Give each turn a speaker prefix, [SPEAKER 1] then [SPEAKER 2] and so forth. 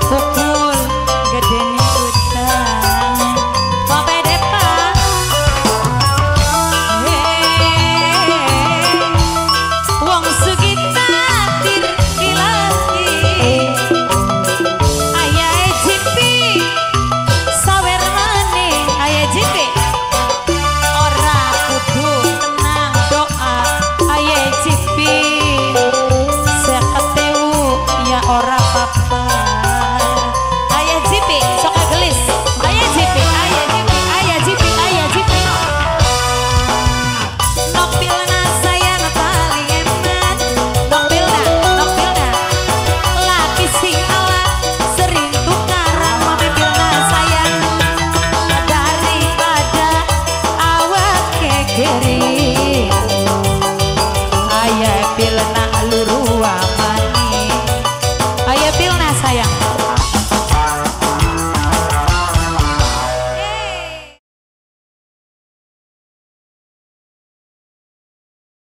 [SPEAKER 1] corazón